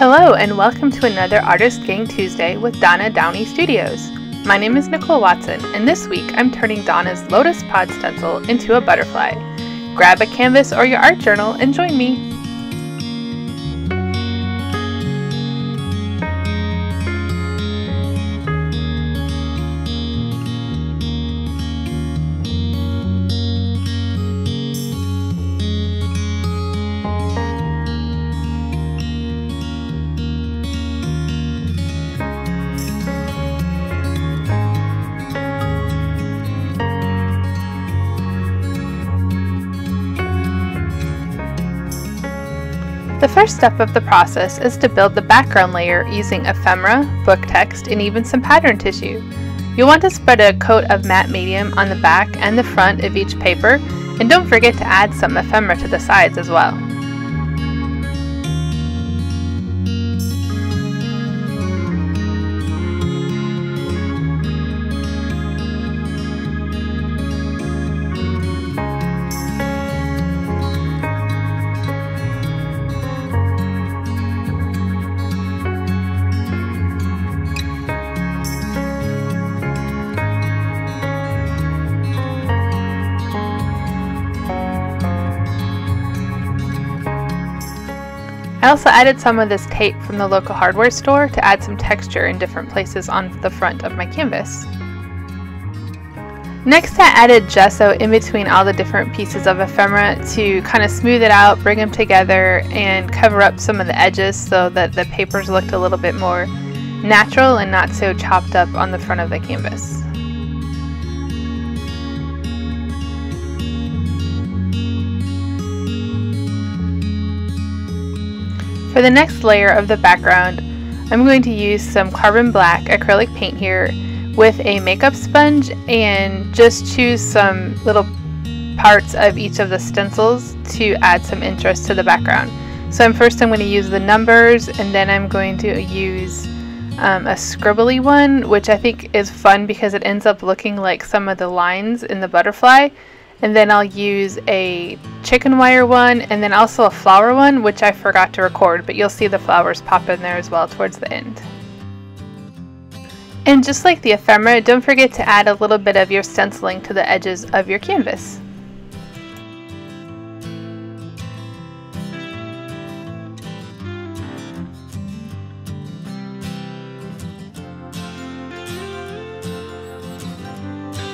Hello and welcome to another Artist Gang Tuesday with Donna Downey Studios. My name is Nicole Watson and this week I'm turning Donna's Lotus Pod stencil into a butterfly. Grab a canvas or your art journal and join me. The first step of the process is to build the background layer using ephemera, book text, and even some pattern tissue. You'll want to spread a coat of matte medium on the back and the front of each paper, and don't forget to add some ephemera to the sides as well. I also added some of this tape from the local hardware store to add some texture in different places on the front of my canvas. Next I added gesso in between all the different pieces of ephemera to kind of smooth it out, bring them together, and cover up some of the edges so that the papers looked a little bit more natural and not so chopped up on the front of the canvas. For the next layer of the background, I'm going to use some carbon black acrylic paint here with a makeup sponge and just choose some little parts of each of the stencils to add some interest to the background. So I'm first I'm going to use the numbers and then I'm going to use um, a scribbly one which I think is fun because it ends up looking like some of the lines in the butterfly and then I'll use a chicken wire one and then also a flower one which I forgot to record but you'll see the flowers pop in there as well towards the end. And just like the ephemera, don't forget to add a little bit of your stenciling to the edges of your canvas.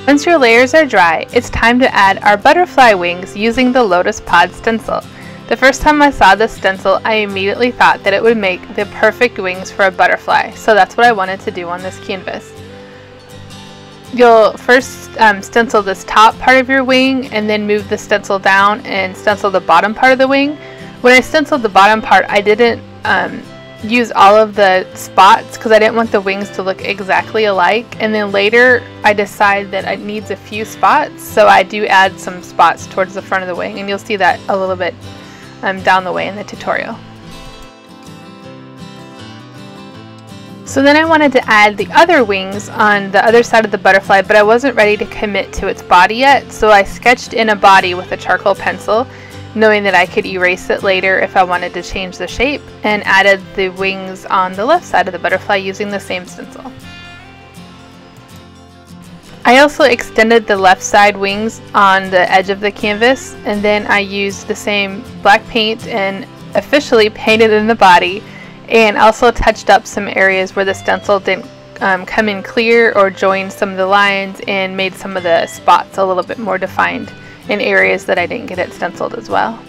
Once your layers are dry, it's time to add our butterfly wings using the Lotus Pod stencil. The first time I saw this stencil, I immediately thought that it would make the perfect wings for a butterfly, so that's what I wanted to do on this canvas. You'll first um, stencil this top part of your wing and then move the stencil down and stencil the bottom part of the wing. When I stenciled the bottom part, I didn't um, use all of the spots because I didn't want the wings to look exactly alike. And then later I decide that it needs a few spots so I do add some spots towards the front of the wing. And you'll see that a little bit um, down the way in the tutorial. So then I wanted to add the other wings on the other side of the butterfly but I wasn't ready to commit to its body yet. So I sketched in a body with a charcoal pencil knowing that I could erase it later if I wanted to change the shape, and added the wings on the left side of the butterfly using the same stencil. I also extended the left side wings on the edge of the canvas, and then I used the same black paint and officially painted in the body, and also touched up some areas where the stencil didn't um, come in clear or join some of the lines and made some of the spots a little bit more defined in areas that I didn't get it stenciled as well.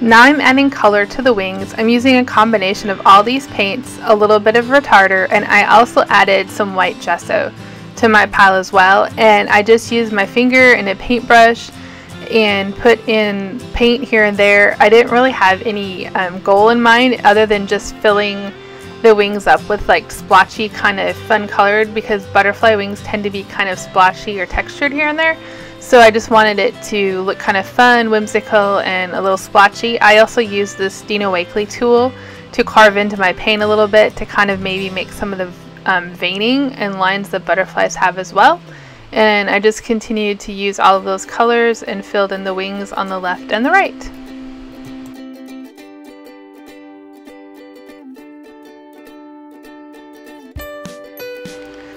Now I'm adding color to the wings. I'm using a combination of all these paints, a little bit of retarder, and I also added some white gesso to my pile as well. And I just used my finger and a paintbrush and put in paint here and there. I didn't really have any um, goal in mind other than just filling the wings up with like splotchy kind of fun colored because butterfly wings tend to be kind of splotchy or textured here and there. So I just wanted it to look kind of fun, whimsical, and a little splotchy. I also used this Dina Wakley tool to carve into my paint a little bit to kind of maybe make some of the um, veining and lines that butterflies have as well. And I just continued to use all of those colors and filled in the wings on the left and the right.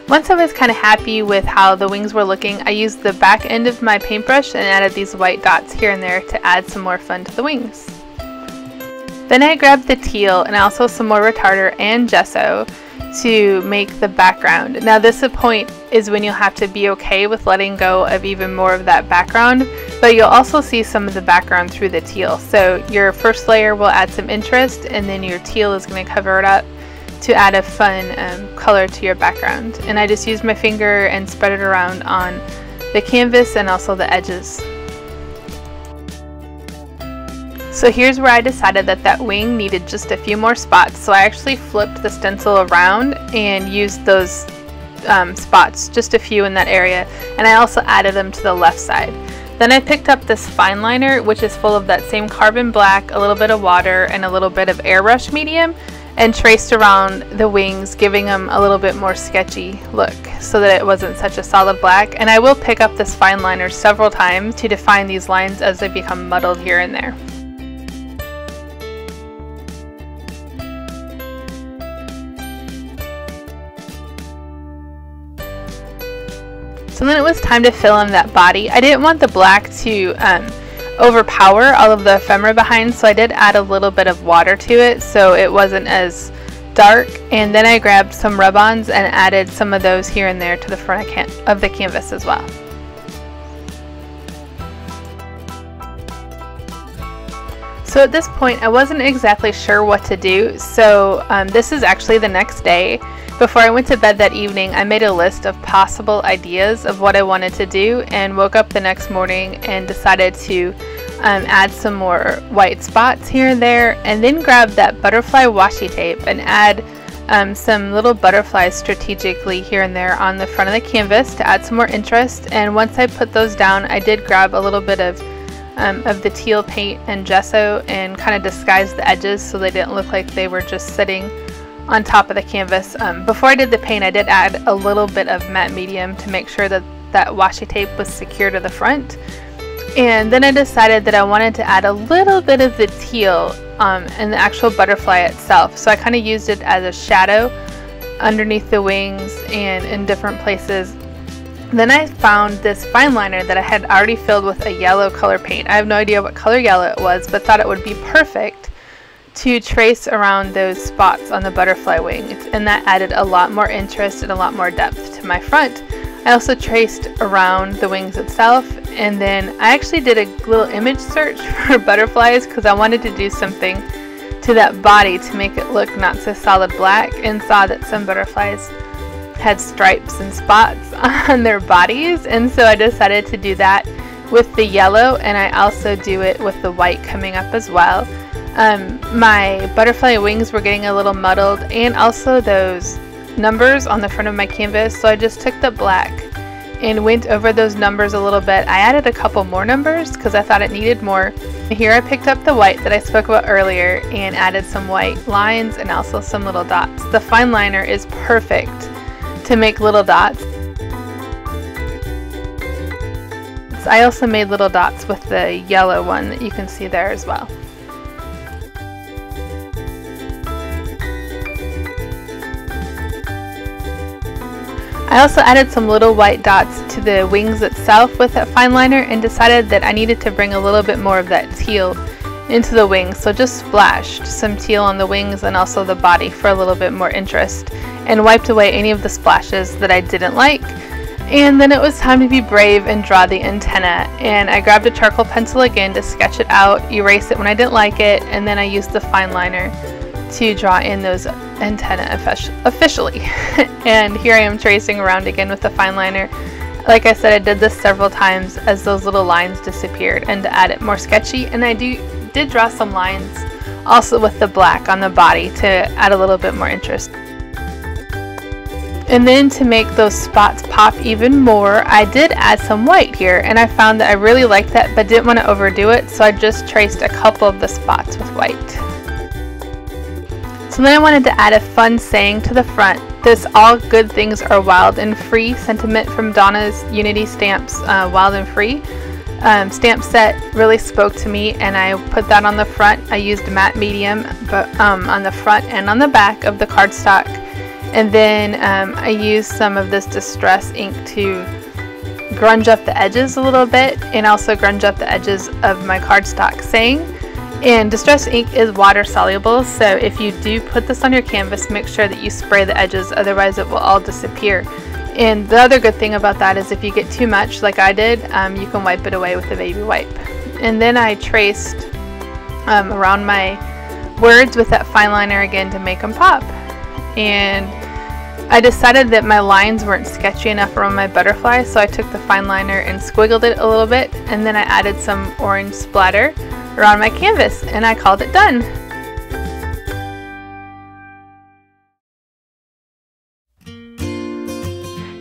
Once I was kind of happy with how the wings were looking, I used the back end of my paintbrush and added these white dots here and there to add some more fun to the wings. Then I grabbed the teal and also some more retarder and gesso to make the background. Now this point is when you'll have to be okay with letting go of even more of that background, but you'll also see some of the background through the teal. So your first layer will add some interest and then your teal is going to cover it up to add a fun um, color to your background. And I just used my finger and spread it around on the canvas and also the edges. So here's where I decided that that wing needed just a few more spots. So I actually flipped the stencil around and used those um, spots, just a few in that area. And I also added them to the left side. Then I picked up this fine liner, which is full of that same carbon black, a little bit of water, and a little bit of airbrush medium, and traced around the wings, giving them a little bit more sketchy look so that it wasn't such a solid black. And I will pick up this fine liner several times to define these lines as they become muddled here and there. So then it was time to fill in that body. I didn't want the black to um, overpower all of the ephemera behind, so I did add a little bit of water to it so it wasn't as dark. And then I grabbed some rub-ons and added some of those here and there to the front of, of the canvas as well. So at this point, I wasn't exactly sure what to do, so um, this is actually the next day. Before I went to bed that evening, I made a list of possible ideas of what I wanted to do and woke up the next morning and decided to um, add some more white spots here and there and then grab that butterfly washi tape and add um, some little butterflies strategically here and there on the front of the canvas to add some more interest. And once I put those down I did grab a little bit of um, of the teal paint and gesso and kind of disguise the edges so they didn't look like they were just sitting on top of the canvas. Um, before I did the paint, I did add a little bit of matte medium to make sure that that washi tape was secure to the front. And then I decided that I wanted to add a little bit of the teal um, in the actual butterfly itself. So I kind of used it as a shadow underneath the wings and in different places. Then I found this fine liner that I had already filled with a yellow color paint. I have no idea what color yellow it was, but thought it would be perfect to trace around those spots on the butterfly wings and that added a lot more interest and a lot more depth to my front. I also traced around the wings itself and then I actually did a little image search for butterflies because I wanted to do something to that body to make it look not so solid black and saw that some butterflies had stripes and spots on their bodies and so I decided to do that with the yellow and I also do it with the white coming up as well. Um, my butterfly wings were getting a little muddled and also those numbers on the front of my canvas so I just took the black and went over those numbers a little bit. I added a couple more numbers because I thought it needed more. Here I picked up the white that I spoke about earlier and added some white lines and also some little dots. The fine liner is perfect to make little dots. I also made little dots with the yellow one that you can see there as well. I also added some little white dots to the wings itself with that fine liner and decided that I needed to bring a little bit more of that teal into the wings. So just splashed some teal on the wings and also the body for a little bit more interest and wiped away any of the splashes that I didn't like. And then it was time to be brave and draw the antenna. And I grabbed a charcoal pencil again to sketch it out, erase it when I didn't like it, and then I used the fine liner to draw in those antenna officially. and here I am tracing around again with the fine liner. Like I said, I did this several times as those little lines disappeared and to add it more sketchy. And I do did draw some lines also with the black on the body to add a little bit more interest. And then to make those spots pop even more, I did add some white here and I found that I really liked that but didn't want to overdo it so I just traced a couple of the spots with white. So then I wanted to add a fun saying to the front. This all good things are wild and free sentiment from Donna's Unity Stamps uh, Wild and Free. Um, stamp set really spoke to me and I put that on the front. I used matte medium but um, on the front and on the back of the cardstock And then um, I used some of this Distress ink to grunge up the edges a little bit and also grunge up the edges of my cardstock saying. And Distress ink is water soluble, so if you do put this on your canvas, make sure that you spray the edges, otherwise it will all disappear. And the other good thing about that is if you get too much, like I did, um, you can wipe it away with a baby wipe. And then I traced um, around my words with that fine liner again to make them pop. And I decided that my lines weren't sketchy enough around my butterfly, so I took the fine liner and squiggled it a little bit, and then I added some orange splatter around my canvas, and I called it done.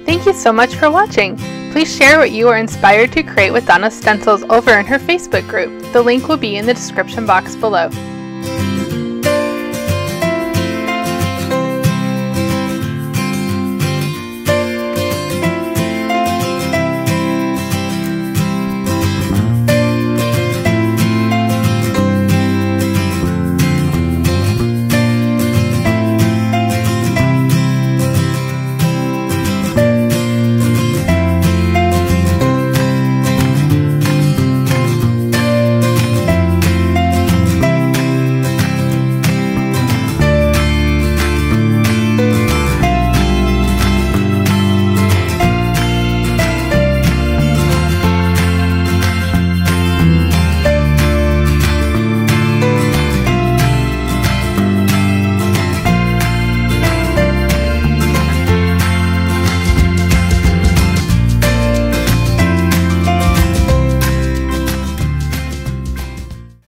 Thank you so much for watching. Please share what you are inspired to create with Donna Stencils over in her Facebook group. The link will be in the description box below.